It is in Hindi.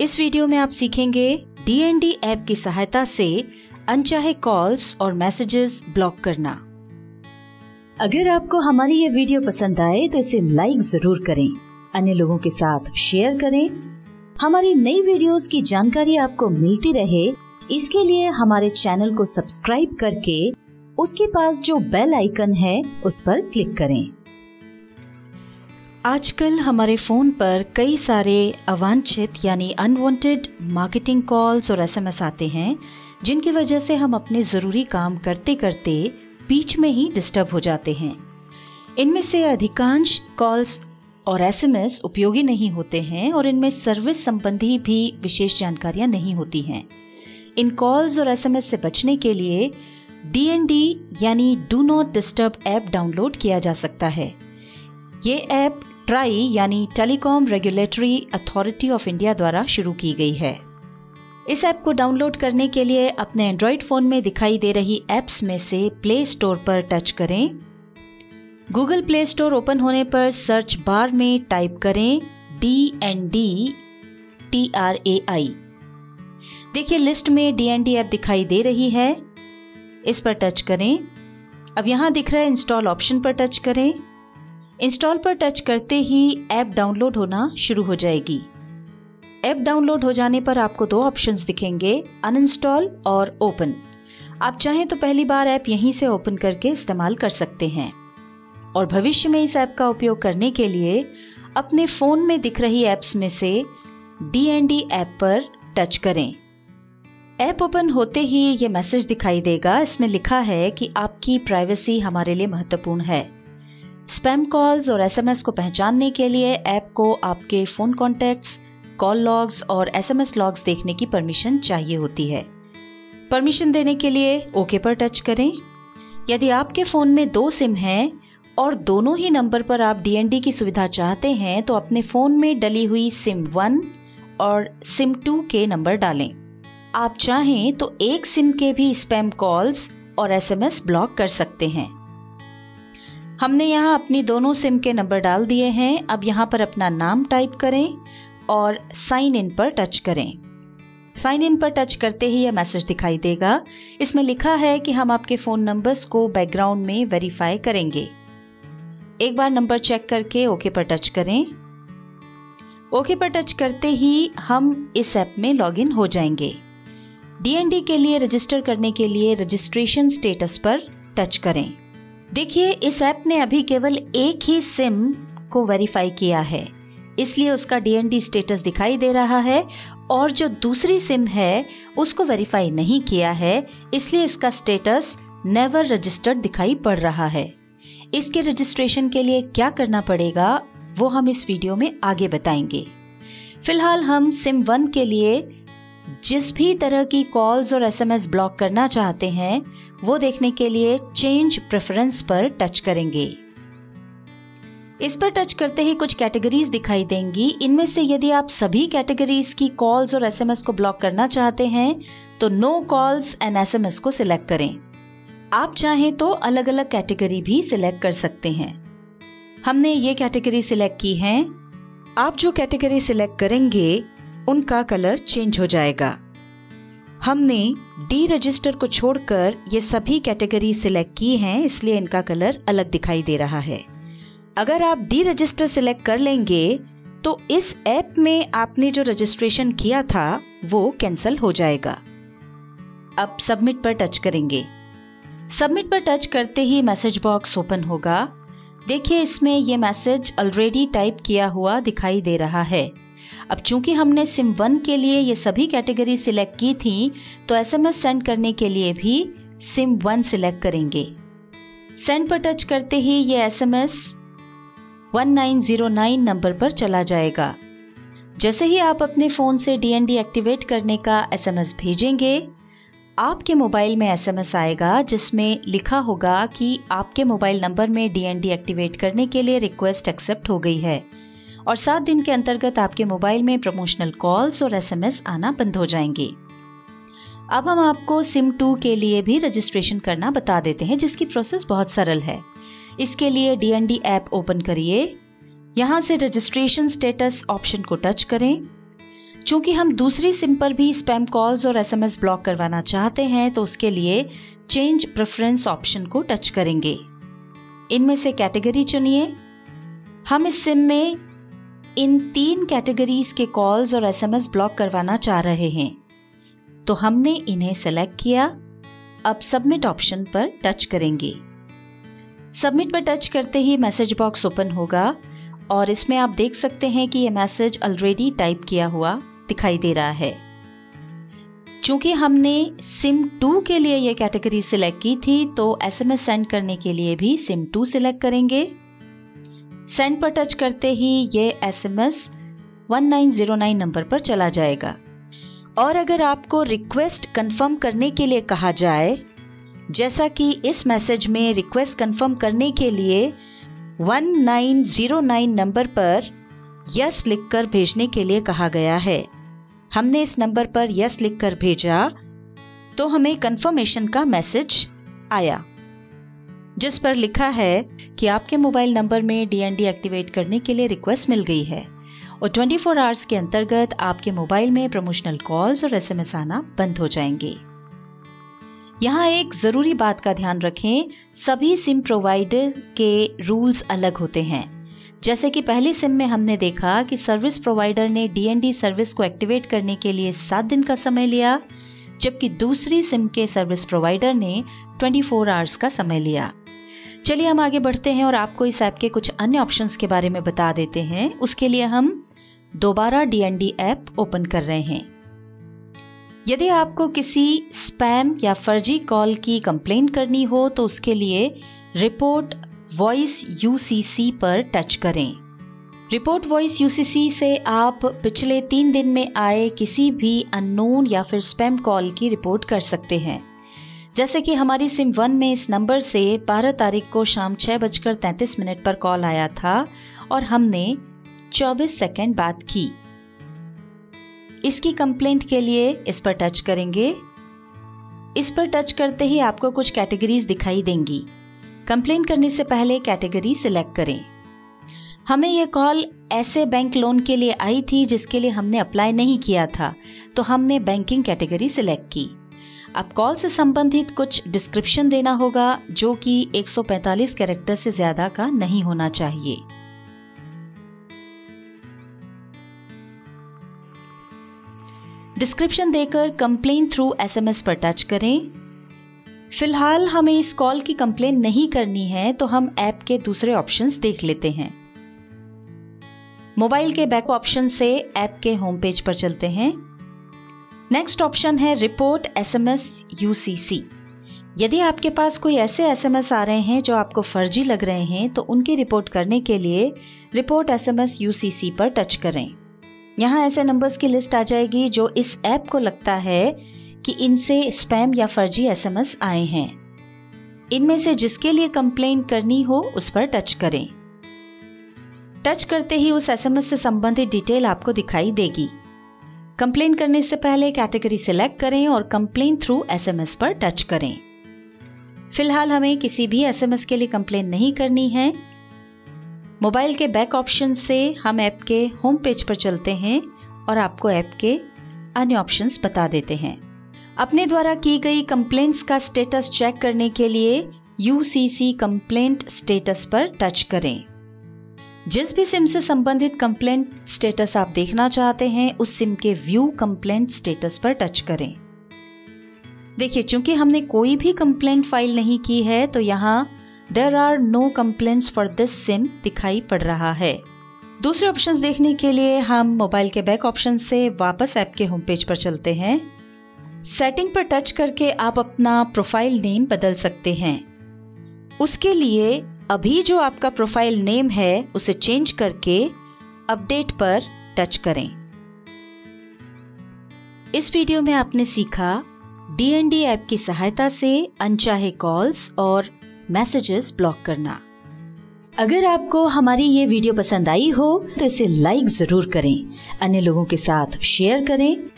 इस वीडियो में आप सीखेंगे डीएनडी ऐप की सहायता से अनचाहे कॉल्स और मैसेजेस ब्लॉक करना। अगर आपको हमारी ये वीडियो पसंद आए तो इसे लाइक ज़रूर करें। अन्य लोगों के साथ शेयर करें। हमारी नई वीडियोस की जानकारी आपको मिलती रहे। इसके लिए हमारे चैनल को सब्सक्राइब करके उसके पास जो बेल आइकन है, उस पर क्लिक करें। आजकल हमारे फ़ोन पर कई सारे अवांछित, यानी अनवांटेड मार्केटिंग कॉल्स और एसएमएस आते हैं, जिनकी वजह से हम अपने ज़रूरी काम करते करते बीच में ही डिस्टर्ब हो जाते हैं। इनमें से अधिकांश कॉल्स और एसएमएस उपयोगी नहीं होते हैं और इनमें सर्विस संबंधी भी विशेष जानकारियाँ नहीं होती हैं। इन कॉल्स और एसएमएस से बचने के लिए डीएनडी यानी do not disturb app download किया जा सकता है। ये ऐप ट्राई यानी Telecom Regulatory Authority of India द्वारा शुरू की गई है। इस ऐप को डाउनलोड करने के लिए अपने एंड्रॉइड फ़ोन में दिखाई दे रही ऐप्स में से प्ले स्टोर पर टच करें। गूगल प्ले स्टोर ओपन होने पर सर्च बार में टाइप करें D N D T R A I देखिए, लिस्ट में डी एन डी ऐप दिखाई दे रही है। इस पर टच करें। अब यहाँ दिख रहा है इंस्टॉल ऑप्शन पर टच करें। इंस्टॉल पर टच करते ही ऐप डाउनलोड होना शुरू हो जाएगी। ऐप डाउनलोड हो जाने पर आपको दो ऑप्शंस दिखेंगे अनइंस्टॉल और ओपन आप चाहें तो पहली बार ऐप यहीं से ओपन करके इस्तेमाल कर सकते हैं। और भविष्य में इस ऐप का उपयोग करने के लिए अपने फ़ोन में दिख रही ऐप्स में से डी एन डी ऐप पर टच करें। ऐप ओपन होते ही ये मैसेज दिखाई देगा। इसमें लिखा है कि आपकी प्राइवेसी हमारे लिए महत्वपूर्ण है। स्पैम कॉल्स और एसएमएस को पहचानने के लिए ऐप को आपके फ़ोन कॉन्टैक्ट्स कॉल लॉग्स और एसएमएस लॉग्स देखने की परमिशन चाहिए होती है। परमिशन देने के लिए ओके पर टच करें। यदि आपके फ़ोन में दो सिम हैं और दोनों ही नंबर पर आप डीएनडी की सुविधा चाहते हैं तो अपने फ़ोन में डली हुई सिम वन और सिम टू के नंबर डालें। आप चाहें तो एक सिम के भी स्पैम कॉल्स और एसएमएस ब्लॉक कर सकते हैं। हमने यहाँ अपनी दोनों सिम के नंबर डाल दिए हैं। अब यहाँ पर अपना नाम टाइप करें और साइन इन पर टच करें। साइन इन पर टच करते ही यह मैसेज दिखाई देगा। इसमें लिखा है कि हम आपके फ़ोन नंबर्स को बैकग्राउंड में वेरीफाई करेंगे। एक बार नंबर चेक करके ओके पर टच करें। ओके पर टच करते ही हम इस ऐप में लॉगिन हो जाएँगे। डीएनडी के लिए रजिस्टर करने के लिए रजिस्ट्रेशन स्टेटस पर टच करें। देखिए, इस ऐप ने अभी केवल एक ही सिम को वेरीफाई किया है। इसलिए उसका डीएनडी स्टेटस दिखाई दे रहा है और जो दूसरी सिम है, उसको वेरीफाई नहीं किया है, इसलिए इसका स्टेटस नेवर रजिस्टर्ड दिखाई पड़ रहा है। इसके रजिस्ट्रेशन के लिए क्या करना पड़ेगा, वो हम इस वीडियो में आगे बताएँगे। फ़िलहाल हम सिम वन के लिए जिस भी तरह की कॉल्स और एसएमएस ब्लॉक करना चाहते हैं वो देखने के लिए चेंज प्रेफरेंस पर टच करेंगे। इस पर टच करते ही कुछ कैटेगरीज दिखाई देंगी। इनमें से यदि आप सभी कैटेगरीज की कॉल्स और एसएमएस को ब्लॉक करना चाहते हैं तो नो कॉल्स एंड एसएमएस को सिलेक्ट करें। आप चाहें तो अलग अलग कैटेगरी भी सिलेक्ट कर सकते हैं। हमने ये कैटेगरी सिलेक्ट की है। आप जो कैटेगरी सिलेक्ट करेंगे, उनका कलर चेंज हो जाएगा। हमने डी रजिस्टर को छोड़कर ये सभी कैटेगरी सिलेक्ट की हैं, इसलिए इनका कलर अलग दिखाई दे रहा है। अगर आप डी रजिस्टर सिलेक्ट कर लेंगे तो इस ऐप में आपने जो रजिस्ट्रेशन किया था, वो कैंसिल हो जाएगा। अब सबमिट पर टच करेंगे। सबमिट पर टच करते ही मैसेज बॉक्स ओपन होगा। देखिए, इसमें ये मैसेज ऑलरेडी टाइप किया हुआ दिखाई दे रहा है। अब चूँकि हमने सिम वन के लिए ये सभी कैटेगरी सिलेक्ट की थी तो एसएमएस सेंड करने के लिए भी सिम वन सिलेक्ट करेंगे। सेंड पर टच करते ही ये एसएमएस 1909 नंबर पर चला जाएगा। जैसे ही आप अपने फ़ोन से डीएनडी एक्टिवेट करने का एसएमएस भेजेंगे, आपके मोबाइल में एसएमएस आएगा, जिसमें लिखा होगा कि आपके मोबाइल नंबर में डीएनडी एक्टिवेट करने के लिए रिक्वेस्ट एक्सेप्ट हो गई है। और सात दिन के अंतर्गत आपके मोबाइल में प्रमोशनल कॉल्स और एसएमएस आना बंद हो जाएँगे। अब हम आपको सिम टू के लिए भी रजिस्ट्रेशन करना बता देते हैं, जिसकी प्रोसेस बहुत सरल है। इसके लिए डीएनडी ऐप ओपन करिए। यहाँ से रजिस्ट्रेशन स्टेटस ऑप्शन को टच करें। चूँकि हम दूसरी सिम पर भी स्पैम कॉल्स और एसएमएस ब्लॉक करवाना चाहते हैं तो उसके लिए चेंज प्रेफरेंस ऑप्शन को टच करेंगे। इनमें से कैटेगरी चुनिए। हम इस सिम में इन तीन कैटेगरीज के कॉल्स और एसएमएस ब्लॉक करवाना चाह रहे हैं। तो हमने इन्हें सेलेक्ट किया। अब सबमिट ऑप्शन पर टच करेंगे। सबमिट पर टच करते ही मैसेज बॉक्स ओपन होगा और इसमें आप देख सकते हैं कि ये मैसेज ऑलरेडी टाइप किया हुआ दिखाई दे रहा है। चूँकि हमने सिम टू के लिए ये कैटेगरी सिलेक्ट की थी तो एसएमएस सेंड करने के लिए भी सिम टू सिलेक्ट करेंगे। सेंड पर टच करते ही ये एसएमएस 1909 नंबर पर चला जाएगा। और अगर आपको रिक्वेस्ट कंफर्म करने के लिए कहा जाए, जैसा कि इस मैसेज में रिक्वेस्ट कंफर्म करने के लिए 1909 नंबर पर यस लिखकर भेजने के लिए कहा गया है। हमने इस नंबर पर यस लिखकर भेजा तो हमें कंफर्मेशन का मैसेज आया। जिस पर लिखा है कि आपके मोबाइल नंबर में डीएनडी एक्टिवेट करने के लिए रिक्वेस्ट मिल गई है और 24 फोर आवर्स के अंतर्गत आपके मोबाइल में प्रमोशनल कॉल्स और एसएमएस आना बंद हो जाएँगे। यहाँ एक ज़रूरी बात का ध्यान रखें, सभी सिम प्रोवाइडर के रूल्स अलग होते हैं। जैसे कि पहली सिम में हमने देखा कि सर्विस प्रोवाइडर ने डीएनडी सर्विस को एक्टिवेट करने के लिए सात दिन का समय लिया, जबकि दूसरी सिम के सर्विस प्रोवाइडर ने 24 फोर आवर्स का समय लिया। चलिए हम आगे बढ़ते हैं और आपको इस ऐप के कुछ अन्य ऑप्शंस के बारे में बता देते हैं। उसके लिए हम दोबारा डीएनडी ऐप ओपन कर रहे हैं। यदि आपको किसी स्पैम या फर्जी कॉल की कंप्लेन करनी हो तो उसके लिए रिपोर्ट वॉइस यूसीसी पर टच करें। रिपोर्ट वॉइस यूसीसी से आप पिछले तीन दिन में आए किसी भी अननोन या फिर स्पैम कॉल की रिपोर्ट कर सकते हैं। जैसे कि हमारी सिम वन में इस नंबर से 12 तारीख को शाम छह बजकर तैंतीस मिनट पर कॉल आया था और हमने 24 सेकेंड बात की। इसकी कंप्लेंट के लिए इस पर टच करेंगे। इस पर टच करते ही आपको कुछ कैटेगरीज दिखाई देंगी। कंप्लेन करने से पहले कैटेगरी सिलेक्ट करें। हमें यह कॉल ऐसे बैंक लोन के लिए आई थी जिसके लिए हमने अप्लाई नहीं किया था तो हमने बैंकिंग कैटेगरी सिलेक्ट की। अब कॉल से संबंधित कुछ डिस्क्रिप्शन देना होगा, जो कि 145 कैरेक्टर से ज़्यादा का नहीं होना चाहिए। डिस्क्रिप्शन देकर कंप्लेन थ्रू एसएमएस पर टच करें। फ़िलहाल हमें इस कॉल की कंप्लेन नहीं करनी है तो हम ऐप के दूसरे ऑप्शंस देख लेते हैं। मोबाइल के बैक ऑप्शन से ऐप के होम पेज पर चलते हैं। नेक्स्ट ऑप्शन है रिपोर्ट एसएमएस यूसीसी यदि आपके पास कोई ऐसे एसएमएस आ रहे हैं जो आपको फर्जी लग रहे हैं तो उनकी रिपोर्ट करने के लिए रिपोर्ट एसएमएस यूसीसी पर टच करें। यहाँ ऐसे नंबर्स की लिस्ट आ जाएगी जो इस ऐप को लगता है कि इनसे स्पैम या फर्जी एसएमएस आए हैं। इनमें से जिसके लिए कंप्लेन करनी हो, उस पर टच करें। टच करते ही उस एसएमएस से संबंधित डिटेल आपको दिखाई देगी। कंप्लेन करने से पहले कैटेगरी सिलेक्ट करें और कंप्लेन थ्रू एसएमएस पर टच करें। फ़िलहाल हमें किसी भी एसएमएस के लिए कंप्लेन नहीं करनी है। मोबाइल के बैक ऑप्शन से हम ऐप के होम पेज पर चलते हैं और आपको ऐप के अन्य ऑप्शंस बता देते हैं। अपने द्वारा की गई कंप्लेंट्स का स्टेटस चेक करने के लिए U C C complaint status पर टच करें। जिस भी सिम से संबंधित कंप्लेंट स्टेटस आप देखना चाहते हैं, उस सिम के व्यू कंप्लेंट स्टेटस पर टच करें। देखिए, चूँकि हमने कोई भी कंप्लेंट फ़ाइल नहीं की है तो यहाँ there are no complaints for this SIM दिखाई पड़ रहा है। दूसरे ऑप्शंस देखने के लिए हम मोबाइल के बैक ऑप्शन से वापस ऐप के होम पेज पर चलते हैं। सेटिंग पर टच करके आप अपना प्रोफ़ाइल नेम बदल सकते हैं। उसके लिए अभी जो आपका प्रोफ़ाइल नेम है, उसे चेंज करके अपडेट पर टच करें। इस वीडियो में आपने सीखा डीएनडी ऐप की सहायता से अनचाहे कॉल्स और मैसेजेस ब्लॉक करना। अगर आपको हमारी ये वीडियो पसंद आई हो तो इसे लाइक ज़रूर करें। अन्य लोगों के साथ शेयर करें।